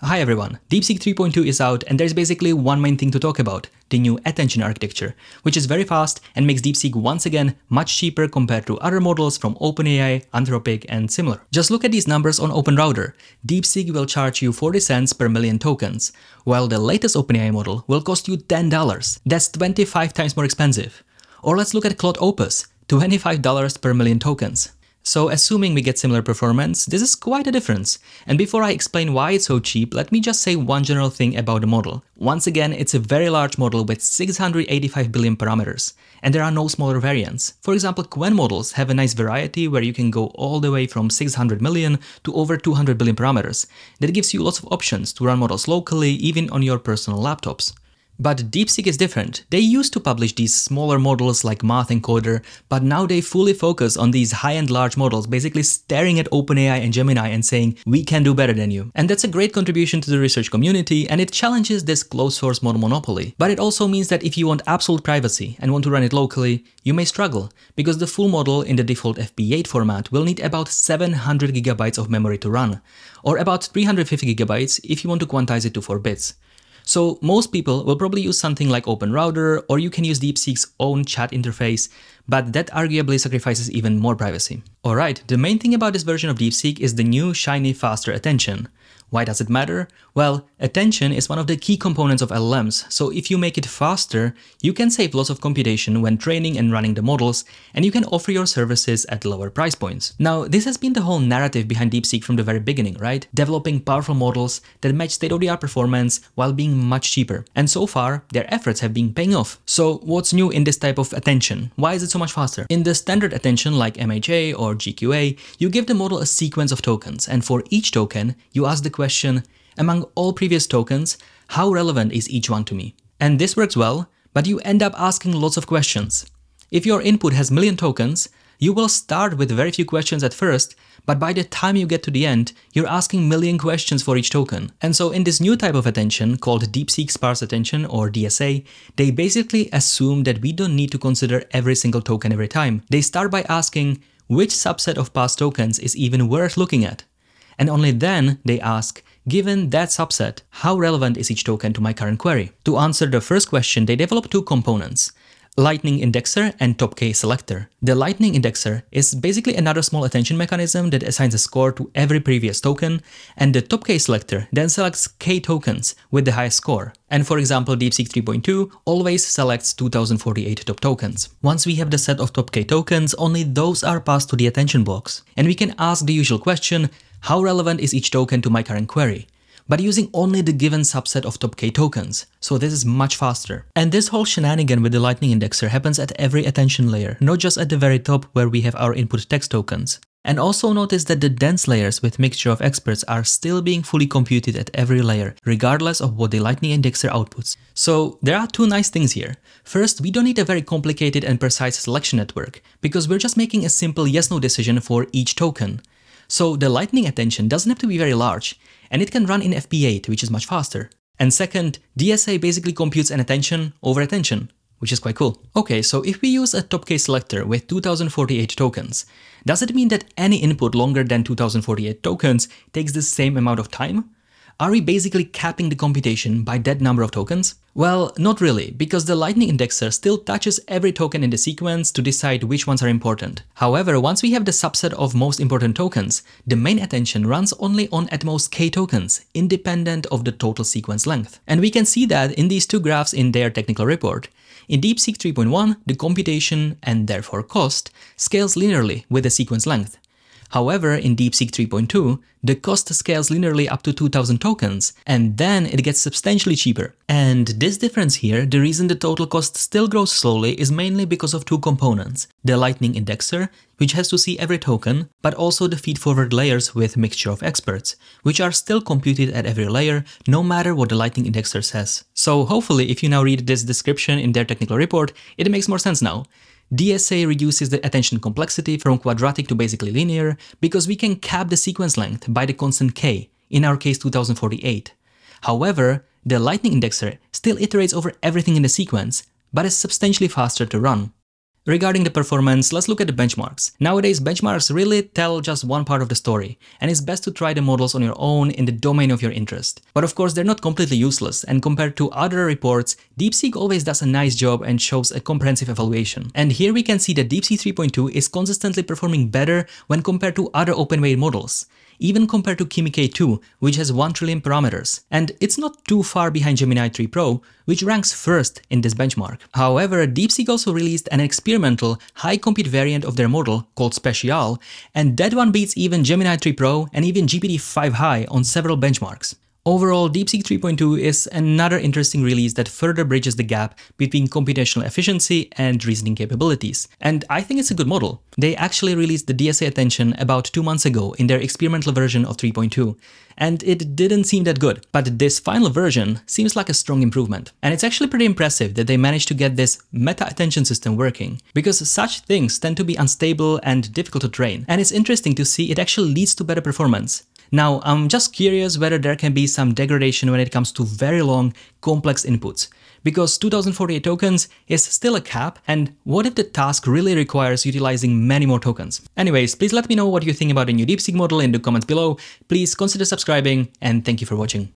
Hi everyone, DeepSeek 3.2 is out and there's basically one main thing to talk about, the new attention architecture, which is very fast and makes DeepSeek once again much cheaper compared to other models from OpenAI, Anthropic and similar. Just look at these numbers on OpenRouter. DeepSeek will charge you 40 cents per million tokens, while the latest OpenAI model will cost you $10. That's 25 times more expensive. Or let's look at Claude Opus, $25 per million tokens. So assuming we get similar performance, this is quite a difference. And before I explain why it's so cheap, let me just say one general thing about the model. Once again, it's a very large model with 685 billion parameters, and there are no smaller variants. For example, Qwen models have a nice variety where you can go all the way from 600 million to over 200 billion parameters. That gives you lots of options to run models locally, even on your personal laptops. But DeepSeek is different. They used to publish these smaller models like Math and Coder, but now they fully focus on these high-end large models, basically staring at OpenAI and Gemini and saying, we can do better than you. And that's a great contribution to the research community, and it challenges this closed source model monopoly. But it also means that if you want absolute privacy and want to run it locally, you may struggle, because the full model in the default FP8 format will need about 700 gigabytes of memory to run, or about 350 gigabytes if you want to quantize it to 4 bits. So most people will probably use something like OpenRouter or you can use DeepSeek's own chat interface, but that arguably sacrifices even more privacy. Alright, the main thing about this version of DeepSeek is the new shiny faster attention. Why does it matter? Well, attention is one of the key components of LLMs, so if you make it faster, you can save lots of computation when training and running the models, and you can offer your services at lower price points. Now, this has been the whole narrative behind DeepSeek from the very beginning, right? Developing powerful models that match state-of-the-art performance while being much cheaper. And so far, their efforts have been paying off. So what's new in this type of attention? Why is it so much faster? In the standard attention like MHA or GQA, you give the model a sequence of tokens, and for each token, you ask the question, among all previous tokens, how relevant is each one to me? And this works well, but you end up asking lots of questions. If your input has million tokens, you will start with very few questions at first, but by the time you get to the end, you're asking million questions for each token. And so in this new type of attention called DeepSeek Sparse Attention or DSA, they basically assume that we don't need to consider every single token every time. They start by asking which subset of past tokens is even worth looking at and only then they ask, given that subset, how relevant is each token to my current query? To answer the first question, they develop two components, Lightning Indexer and Top K Selector. The Lightning Indexer is basically another small attention mechanism that assigns a score to every previous token, and the Top K Selector then selects K tokens with the highest score. And for example, DeepSeek 3.2 always selects 2048 top tokens. Once we have the set of top K tokens, only those are passed to the attention box. And we can ask the usual question, how relevant is each token to my current query? But using only the given subset of top K tokens, so this is much faster. And this whole shenanigan with the Lightning Indexer happens at every attention layer, not just at the very top where we have our input text tokens. And also notice that the dense layers with mixture of experts are still being fully computed at every layer, regardless of what the Lightning Indexer outputs. So there are two nice things here. First, we don't need a very complicated and precise selection network, because we're just making a simple yes-no decision for each token. So the lightning attention doesn't have to be very large, and it can run in FP8, which is much faster. And second, DSA basically computes an attention over attention, which is quite cool. Okay, so if we use a top K selector with 2048 tokens, does it mean that any input longer than 2048 tokens takes the same amount of time? Are we basically capping the computation by that number of tokens? Well, not really, because the Lightning Indexer still touches every token in the sequence to decide which ones are important. However, once we have the subset of most important tokens, the main attention runs only on at most k tokens, independent of the total sequence length. And we can see that in these two graphs in their technical report. In DeepSeek 3.1, the computation, and therefore cost, scales linearly with the sequence length. However, in DeepSeek 3.2, the cost scales linearly up to 2000 tokens, and then it gets substantially cheaper. And this difference here, the reason the total cost still grows slowly is mainly because of two components. The Lightning Indexer, which has to see every token, but also the feed-forward layers with mixture of experts, which are still computed at every layer, no matter what the Lightning Indexer says. So hopefully, if you now read this description in their technical report, it makes more sense now. DSA reduces the attention complexity from quadratic to basically linear because we can cap the sequence length by the constant k, in our case 2048. However, the Lightning Indexer still iterates over everything in the sequence, but is substantially faster to run. Regarding the performance, let's look at the benchmarks. Nowadays, benchmarks really tell just one part of the story, and it's best to try the models on your own in the domain of your interest. But of course, they're not completely useless, and compared to other reports, DeepSeek always does a nice job and shows a comprehensive evaluation. And here we can see that DeepSeek 3.2 is consistently performing better when compared to other open-weight models even compared to Kimi K2, which has 1 trillion parameters. And it's not too far behind Gemini 3 Pro, which ranks first in this benchmark. However, DeepSeek also released an experimental high-compute variant of their model called Speciale, and that one beats even Gemini 3 Pro and even GPT-5 High on several benchmarks. Overall, DeepSeek 3.2 is another interesting release that further bridges the gap between computational efficiency and reasoning capabilities. And I think it's a good model. They actually released the DSA attention about two months ago in their experimental version of 3.2, and it didn't seem that good. But this final version seems like a strong improvement. And it's actually pretty impressive that they managed to get this meta attention system working, because such things tend to be unstable and difficult to train. And it's interesting to see it actually leads to better performance. Now, I'm just curious whether there can be some degradation when it comes to very long, complex inputs, because 2048 tokens is still a cap, and what if the task really requires utilizing many more tokens? Anyways, please let me know what you think about the new DeepSeek model in the comments below, please consider subscribing, and thank you for watching.